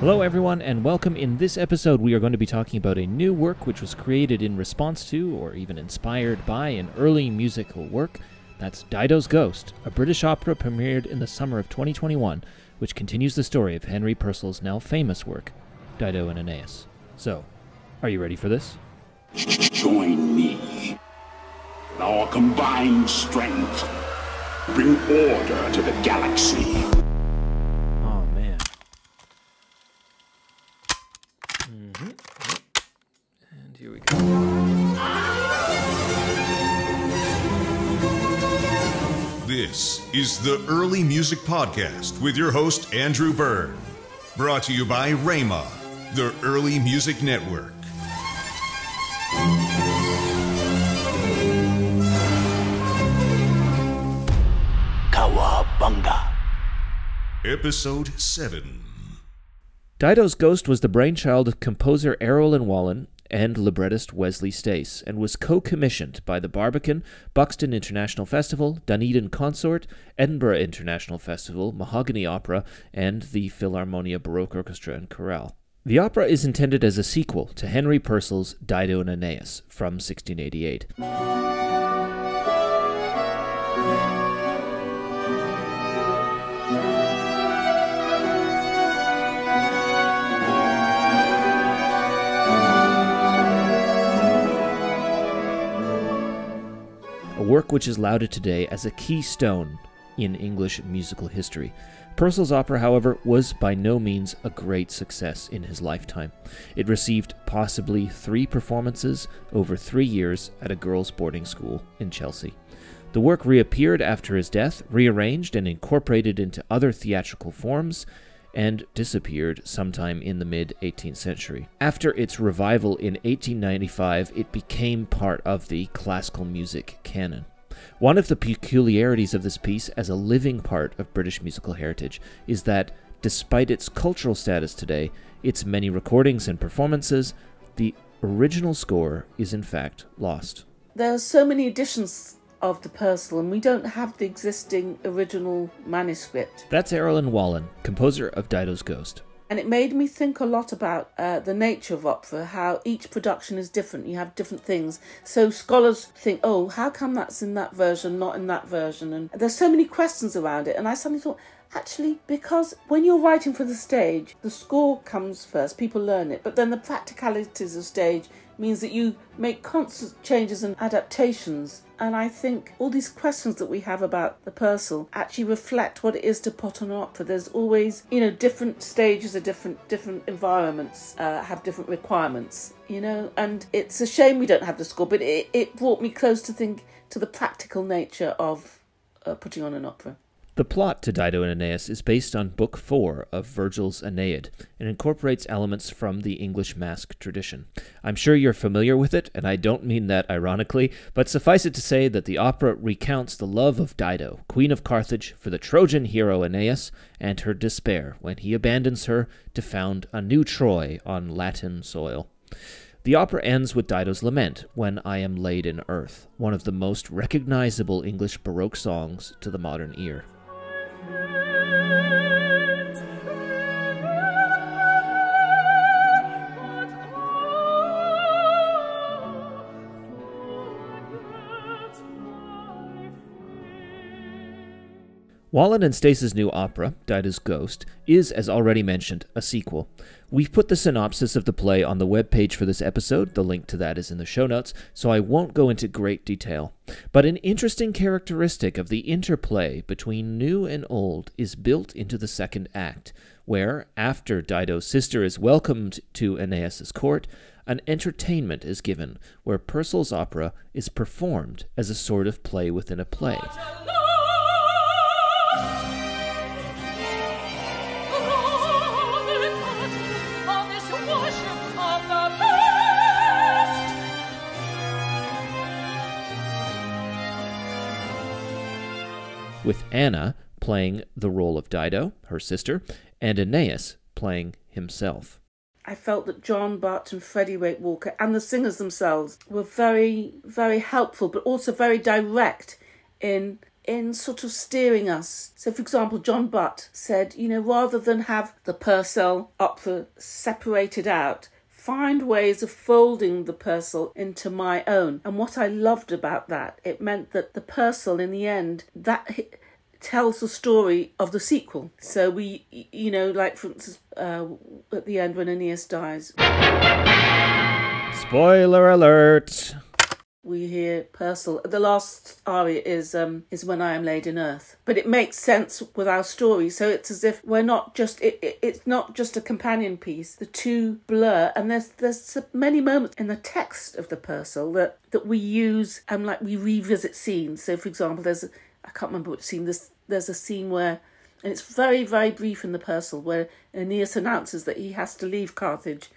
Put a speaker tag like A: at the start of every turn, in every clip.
A: Hello, everyone, and welcome. In this episode, we are going to be talking about a new work which was created in response to, or even inspired by, an early musical work. That's Dido's Ghost, a British opera premiered in the summer of 2021, which continues the story of Henry Purcell's now famous work, Dido and Aeneas. So, are you ready for this?
B: Join me. Our combined strength bring order to the galaxy.
C: The Early Music Podcast with your host, Andrew Burn. Brought to you by REMA, the Early Music Network.
B: Kawabunga.
C: Episode 7.
A: Dido's Ghost was the brainchild of composer Errollyn Wallen and librettist Wesley Stace, and was co-commissioned by the Barbican, Buxton International Festival, Dunedin Consort, Edinburgh International Festival, Mahogany Opera, and the Philharmonia Baroque Orchestra and Chorale. The opera is intended as a sequel to Henry Purcell's Dido and Aeneas from 1688. Work which is lauded today as a keystone in English musical history. Purcell's opera, however, was by no means a great success in his lifetime. It received possibly three performances over three years at a girls' boarding school in Chelsea. The work reappeared after his death, rearranged and incorporated into other theatrical forms, and disappeared sometime in the mid 18th century. After its revival in 1895, it became part of the classical music canon. One of the peculiarities of this piece as a living part of British musical heritage is that, despite its cultural status today, its many recordings and performances, the original score is in fact lost.
D: There are so many editions of the Purcell, and we don't have the existing original manuscript.
A: That's Errollyn Wallen, composer of Dido's Ghost.
D: And it made me think a lot about uh, the nature of opera, how each production is different. You have different things. So scholars think, oh, how come that's in that version, not in that version? And there's so many questions around it. And I suddenly thought, actually, because when you're writing for the stage, the score comes first, people learn it. But then the practicalities of stage means that you make constant changes and adaptations. And I think all these questions that we have about the Purcell actually reflect what it is to put on an opera. There's always, you know, different stages of different different environments uh, have different requirements, you know. And it's a shame we don't have the score, but it, it brought me close to think to the practical nature of uh, putting on an opera.
A: The plot to Dido and Aeneas is based on Book 4 of Virgil's Aeneid and incorporates elements from the English masque tradition. I'm sure you're familiar with it, and I don't mean that ironically, but suffice it to say that the opera recounts the love of Dido, Queen of Carthage, for the Trojan hero Aeneas, and her despair when he abandons her to found a new Troy on Latin soil. The opera ends with Dido's lament, When I Am Laid in Earth, one of the most recognizable English Baroque songs to the modern ear. Wallen and Stace's new opera, Dido's Ghost, is, as already mentioned, a sequel. We've put the synopsis of the play on the webpage for this episode, the link to that is in the show notes, so I won't go into great detail. But an interesting characteristic of the interplay between new and old is built into the second act, where, after Dido's sister is welcomed to Aeneas's court, an entertainment is given, where Purcell's opera is performed as a sort of play within a play. With Anna playing the role of Dido, her sister, and Aeneas playing himself.
D: I felt that John Butt and Freddie Wake Walker and the singers themselves were very, very helpful, but also very direct in in sort of steering us. So, for example, John Butt said, you know, rather than have the Purcell opera separated out, find ways of folding the Purcell into my own. And what I loved about that, it meant that the Purcell, in the end, that tells the story of the sequel. So we, you know, like for instance, uh, at the end when Aeneas dies.
A: Spoiler alert!
D: We hear Purcell. The last aria is um is when I am laid in earth, but it makes sense with our story. So it's as if we're not just it, it it's not just a companion piece. The two blur, and there's there's many moments in the text of the Purcell that that we use and like we revisit scenes. So for example, there's I can't remember which scene. This there's a scene where. And it's very, very brief in the Purcell where Aeneas announces that he has to leave Carthage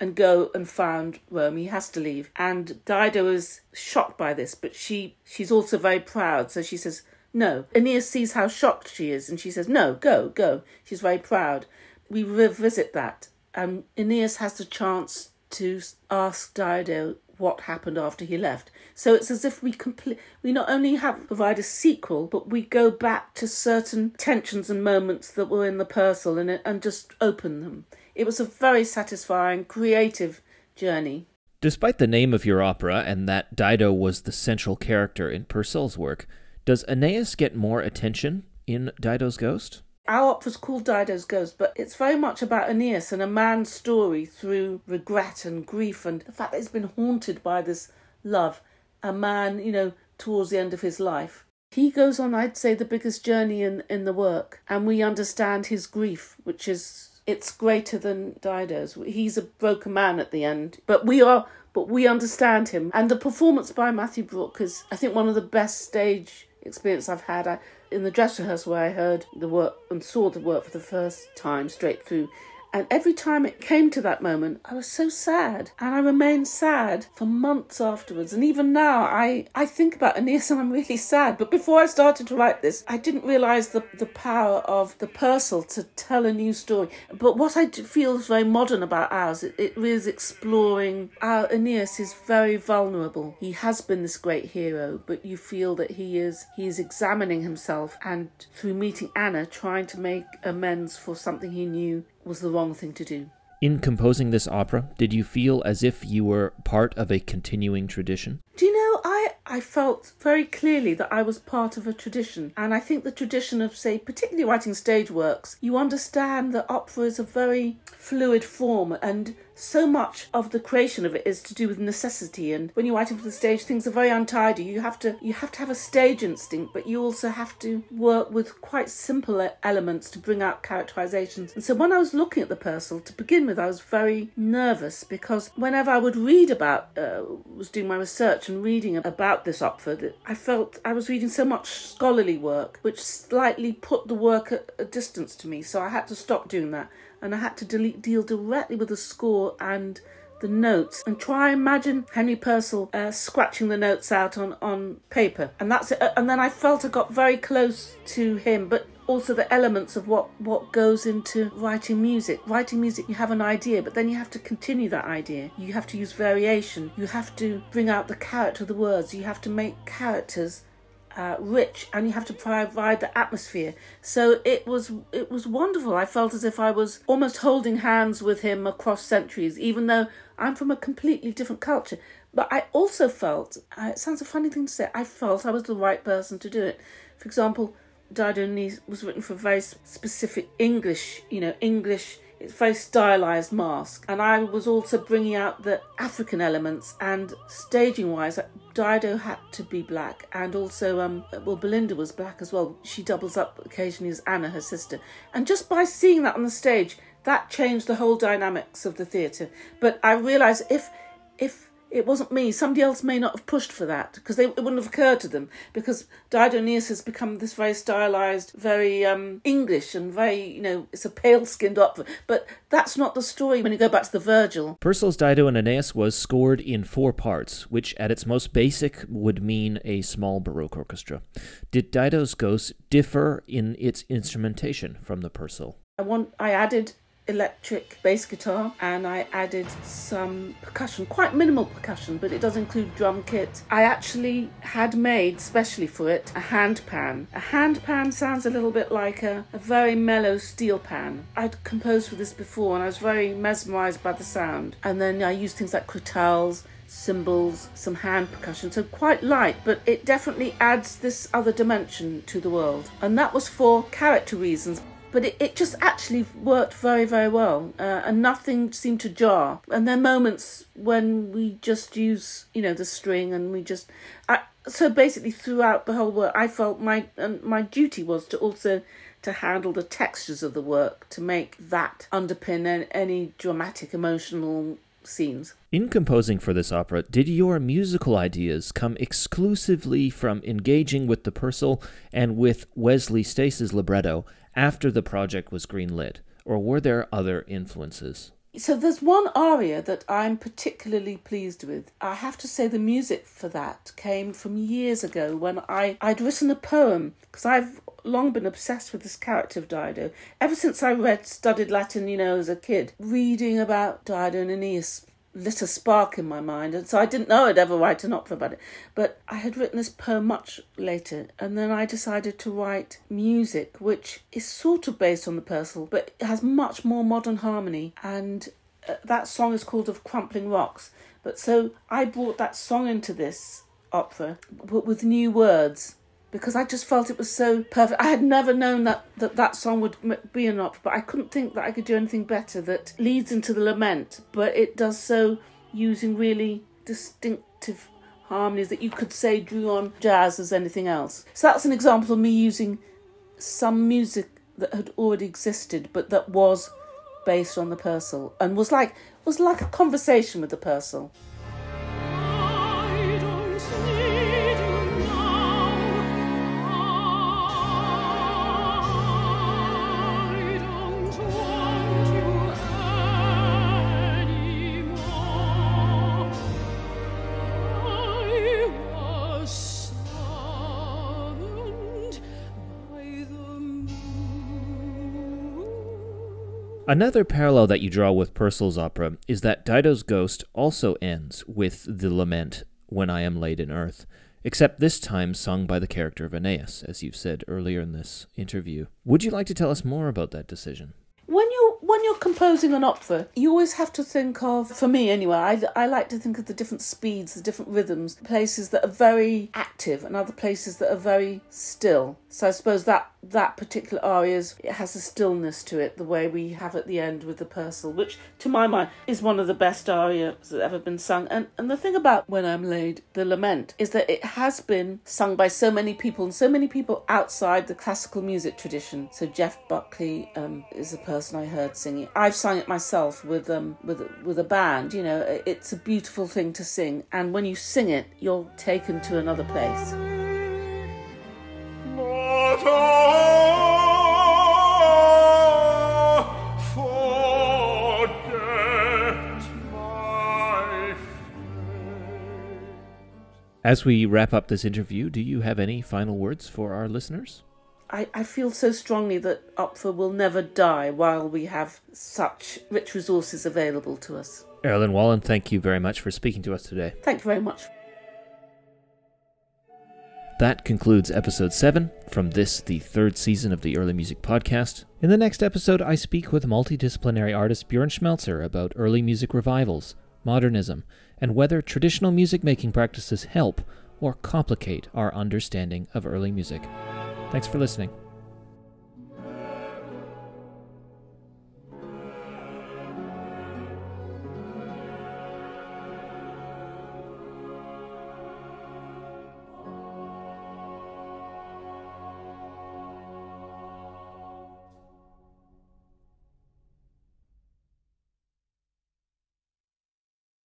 D: and go and found Rome. He has to leave. And Dido is shocked by this, but she she's also very proud. So she says, No. Aeneas sees how shocked she is, and she says, No, go, go. She's very proud. We revisit that. And Aeneas has the chance to ask Dido what happened after he left. So it's as if we complete we not only have provide a sequel, but we go back to certain tensions and moments that were in the Purcell and and just open them. It was a very satisfying, creative journey.
A: Despite the name of your opera and that Dido was the central character in Purcell's work, does Aeneas get more attention in Dido's Ghost?
D: Our opera's called Dido's Ghost, but it's very much about Aeneas and a man's story through regret and grief and the fact that he's been haunted by this love. A man, you know, towards the end of his life. He goes on, I'd say, the biggest journey in, in the work, and we understand his grief, which is it's greater than Dido's. He's a broken man at the end, but we are, but we understand him. And the performance by Matthew Brook is, I think, one of the best stage experience I've had. I, in the dress rehearsal where I heard the work and saw the work for the first time straight through, and every time it came to that moment, I was so sad. And I remained sad for months afterwards. And even now, I, I think about Aeneas and I'm really sad. But before I started to write this, I didn't realise the, the power of the Purcell to tell a new story. But what I feel is very modern about ours, it, it is exploring our Aeneas is very vulnerable. He has been this great hero, but you feel that he is he is examining himself and through meeting Anna trying to make amends for something he knew was the wrong thing to do.
A: In composing this opera, did you feel as if you were part of a continuing tradition?
D: Do you know, I, I felt very clearly that I was part of a tradition. And I think the tradition of, say, particularly writing stage works, you understand that opera is a very fluid form and so much of the creation of it is to do with necessity and when you're writing for the stage things are very untidy. You have to you have to have a stage instinct but you also have to work with quite simple elements to bring out characterizations. And so when i was looking at the Purcell to begin with i was very nervous because whenever i would read about uh, was doing my research and reading about this that i felt i was reading so much scholarly work which slightly put the work at a distance to me so i had to stop doing that and I had to delete, deal directly with the score and the notes and try imagine Henry Purcell uh, scratching the notes out on, on paper. And that's it. And then I felt I got very close to him, but also the elements of what, what goes into writing music. Writing music, you have an idea, but then you have to continue that idea. You have to use variation. You have to bring out the character of the words. You have to make characters uh, rich and you have to provide the atmosphere. So it was it was wonderful. I felt as if i was almost holding hands with him across centuries even though i'm from a completely different culture. But i also felt uh, it sounds a funny thing to say i felt i was the right person to do it. For example dido was written for very specific english you know english it's very stylized masque. And i was also bringing out the african elements and staging wise dido had to be black and also um well belinda was black as well. She doubles up occasionally as anna her sister. And just by seeing that on the stage that changed the whole dynamics of the theatre. But i realized if if it wasn't me. Somebody else may not have pushed for that because it wouldn't have occurred to them because Dido Aeneas has become this very stylized, very um, English and very, you know, it's a pale skinned opera. But that's not the story when you go back to the Virgil.
A: Purcell's Dido and Aeneas was scored in four parts, which at its most basic would mean a small Baroque orchestra. Did Dido's Ghost differ in its instrumentation from the Purcell?
D: I want I added electric bass guitar and I added some percussion, quite minimal percussion, but it does include drum kit. I actually had made, specially for it, a hand pan. A hand pan sounds a little bit like a, a very mellow steel pan. I'd composed for this before and I was very mesmerized by the sound. And then I used things like crotales cymbals, some hand percussion, so quite light, but it definitely adds this other dimension to the world. And that was for character reasons but it, it just actually worked very, very well, uh, and nothing seemed to jar. And there are moments when we just use, you know, the string, and we just. I, so basically, throughout the whole work, I felt my and my duty was to also to handle the textures of the work to make that underpin any dramatic emotional scenes.
A: In composing for this opera, did your musical ideas come exclusively from engaging with the Purcell and with Wesley Stace's libretto after the project was greenlit, or were there other influences?
D: So there's one aria that I'm particularly pleased with. I have to say the music for that came from years ago when I, I'd written a poem because I've long been obsessed with this character of Dido. Ever since I read, studied Latin, you know, as a kid, reading about Dido and Aeneas lit a spark in my mind, and so I didn't know I'd ever write an opera about it. But I had written this poem much later, and then I decided to write music, which is sort of based on the Purcell, but it has much more modern harmony. And uh, that song is called Of Crumpling Rocks. But so I brought that song into this opera, but with new words because I just felt it was so perfect. I had never known that that, that song would be an but I couldn't think that I could do anything better that leads into the lament, but it does so using really distinctive harmonies that you could say drew on jazz as anything else. So that's an example of me using some music that had already existed, but that was based on the Purcell and was like was like a conversation with the Purcell.
A: Another parallel that you draw with Purcell's opera is that Dido's Ghost also ends with the lament, When I Am Laid in Earth, except this time sung by the character of Aeneas, as you've said earlier in this interview. Would you like to tell us more about that decision?
D: When you're when you're composing an opera, you always have to think of, for me anyway, I, I like to think of the different speeds, the different rhythms, places that are very active and other places that are very still. So I suppose that that particular aria is, it has a stillness to it, the way we have at the end with the Purcell, which to my mind is one of the best arias that ever been sung. And and the thing about When I'm Laid, the lament, is that it has been sung by so many people and so many people outside the classical music tradition. So Jeff Buckley um, is a person I heard singing. I've sung it myself with um with with a band. You know, it's a beautiful thing to sing, and when you sing it, you're taken to another place.
A: As we wrap up this interview, do you have any final words for our listeners?
D: I, I feel so strongly that opera will never die while we have such rich resources available to us.
A: Errollyn Wallen, thank you very much for speaking to us today.
D: Thank you very much.
A: That concludes episode 7 from this, the third season of the Early Music Podcast. In the next episode, I speak with multidisciplinary artist Bjorn Schmelzer about early music revivals, modernism, and whether traditional music making practices help or complicate our understanding of early music. Thanks for listening.